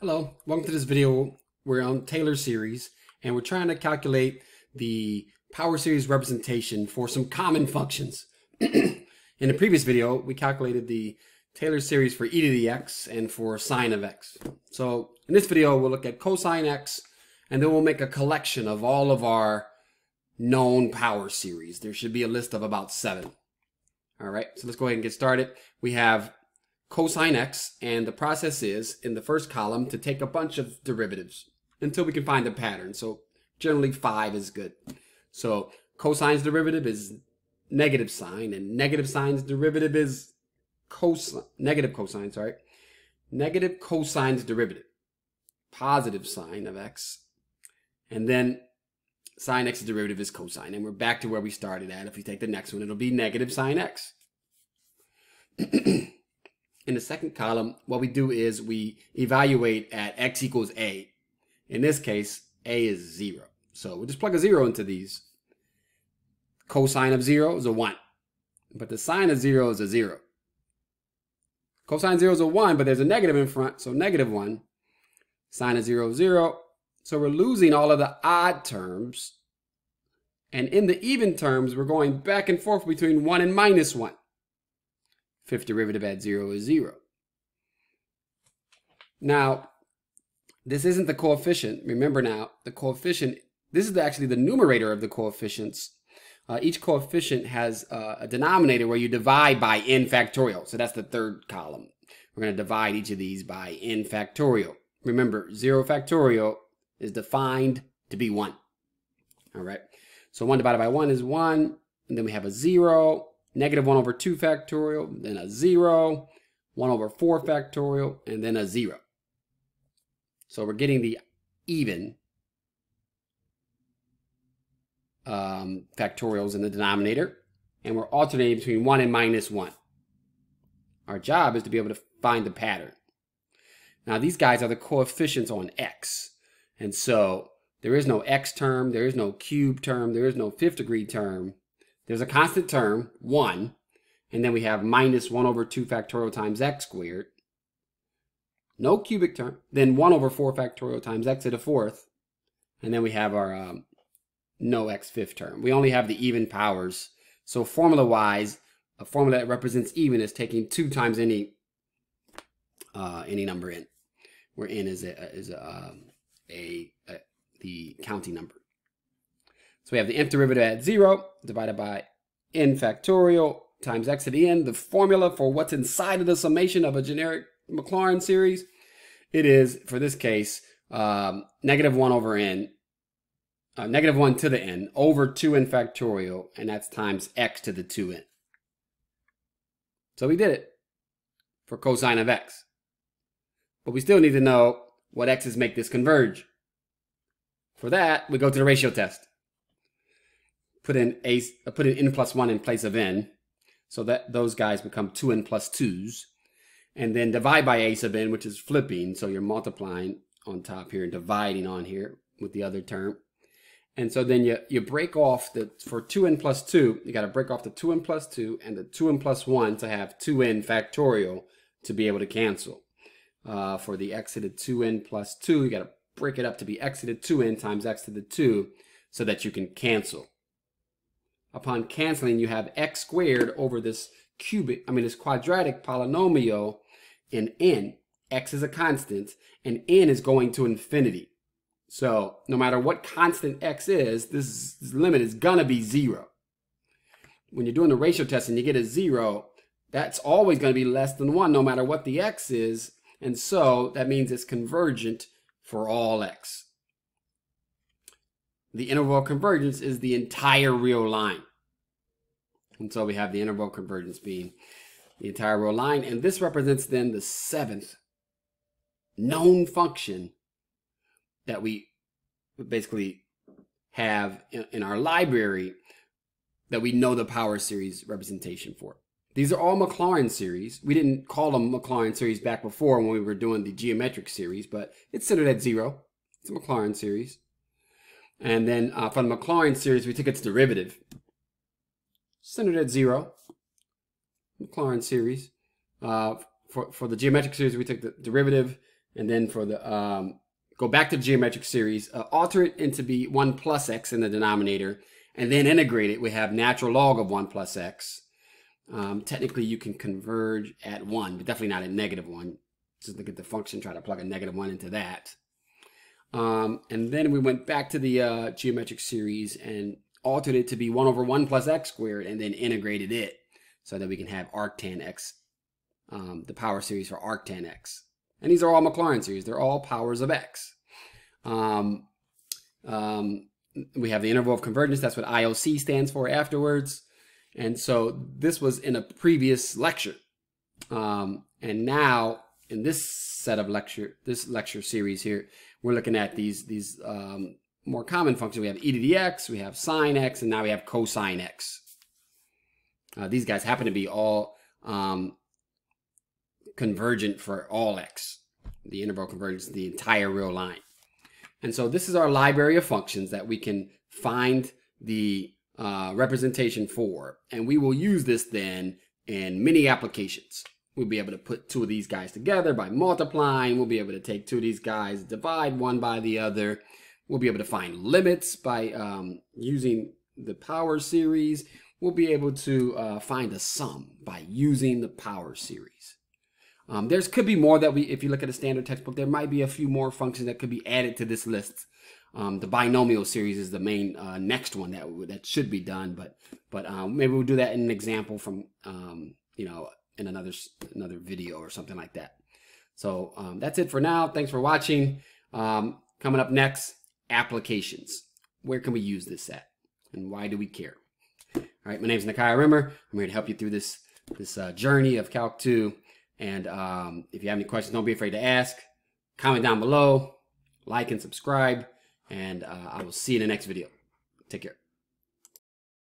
Hello, welcome to this video. We're on Taylor series and we're trying to calculate the power series representation for some common functions. In the previous video, we calculated the Taylor series for e to the x and for sine of x. So in this video, we'll look at cosine x and then we'll make a collection of all of our known power series. There should be a list of about seven. All right, so let's go ahead and get started. We have cosine x, and the process is, in the first column, to take a bunch of derivatives until we can find a pattern. So generally 5 is good. So cosine's derivative is negative sine, and negative sine's derivative is cosine, negative cosine, sorry. Negative cosine's derivative, positive sine of x, and then sine x's derivative is cosine, and we're back to where we started at. If we take the next one, it'll be negative sine x. In the second column, what we do is we evaluate at x equals a. In this case, a is 0. So we'll just plug a 0 into these. Cosine of 0 is a 1. But the sine of 0 is a 0. Cosine 0 is a 1, but there's a negative in front, so negative 1. Sine of 0 is 0. So we're losing all of the odd terms. And in the even terms, we're going back and forth between 1 and minus 1. Fifth derivative at 0 is 0. Now, this isn't the coefficient. Remember now, the coefficient, this is actually the numerator of the coefficients. Uh, each coefficient has uh, a denominator where you divide by n factorial. So that's the third column. We're going to divide each of these by n factorial. Remember, 0 factorial is defined to be 1. All right. So 1 divided by 1 is 1. And then we have a 0 negative 1 over 2 factorial, then a 0, 1 over 4 factorial, and then a 0. So we're getting the even um, factorials in the denominator, and we're alternating between 1 and minus 1. Our job is to be able to find the pattern. Now these guys are the coefficients on x, and so there is no x term, there is no cube term, there is no fifth degree term, there's a constant term, 1, and then we have minus 1 over 2 factorial times x squared. No cubic term. Then 1 over 4 factorial times x to the fourth. And then we have our um, no x fifth term. We only have the even powers. So formula-wise, a formula that represents even is taking 2 times any uh, any number in, where n is a, is a, um, a, a the counting number. So we have the nth derivative at 0 divided by n factorial times x to the n. The formula for what's inside of the summation of a generic Maclaurin series, it is, for this case, um, negative 1 over n, uh, negative 1 to the n, over 2n factorial, and that's times x to the 2n. So we did it for cosine of x. But we still need to know what x's make this converge. For that, we go to the ratio test put in a put in n plus one in place of n, so that those guys become two n plus twos, and then divide by a sub n, which is flipping, so you're multiplying on top here and dividing on here with the other term. And so then you, you break off the, for 2n plus 2, you got to break off the 2n plus 2 and the 2n plus 1 to have 2n factorial to be able to cancel. Uh, for the x to the 2n plus 2, you got to break it up to be x to the 2n times x to the 2 so that you can cancel upon canceling, you have x squared over this cubic, I mean, this quadratic polynomial in n. x is a constant, and n is going to infinity. So no matter what constant x is, this, this limit is going to be 0. When you're doing the ratio test and you get a 0, that's always going to be less than 1 no matter what the x is. And so that means it's convergent for all x the interval convergence is the entire real line. And so we have the interval convergence being the entire real line. And this represents then the seventh known function that we basically have in our library that we know the power series representation for. These are all Maclaurin series. We didn't call them Maclaurin series back before when we were doing the geometric series, but it's centered at zero. It's a Maclaurin series. And then uh, from the Maclaurin series, we took its derivative. Centered at zero. Maclaurin series. Uh, for, for the geometric series, we took the derivative and then for the um, go back to the geometric series, uh, alter it into be 1 plus x in the denominator, and then integrate it. We have natural log of 1 plus x. Um, technically, you can converge at 1, but definitely not at negative 1. Just look at the function, try to plug a negative 1 into that. Um, and then we went back to the uh, geometric series and altered it to be 1 over 1 plus x squared, and then integrated it so that we can have arctan x, um, the power series for arctan x. And these are all Maclaurin series. They're all powers of x. Um, um, we have the interval of convergence. That's what IOC stands for afterwards. And so this was in a previous lecture. Um, and now in this set of lecture, this lecture series here, we're looking at these, these um, more common functions. We have e to the x, we have sine x, and now we have cosine x. Uh, these guys happen to be all um, convergent for all x. The interval convergence, the entire real line. And so this is our library of functions that we can find the uh, representation for. And we will use this then in many applications. We'll be able to put two of these guys together by multiplying. We'll be able to take two of these guys, divide one by the other. We'll be able to find limits by um, using the power series. We'll be able to uh, find a sum by using the power series. Um, there's could be more that we, if you look at a standard textbook, there might be a few more functions that could be added to this list. Um, the binomial series is the main uh, next one that that should be done, but but um, maybe we'll do that in an example from um, you know in another another video or something like that. So um, that's it for now. Thanks for watching. Um, coming up next, applications. Where can we use this at, and why do we care? All right, my name is Nakia Rimmer. I'm here to help you through this this uh, journey of Calc 2. And um, if you have any questions, don't be afraid to ask. Comment down below, like and subscribe, and uh, I will see you in the next video. Take care.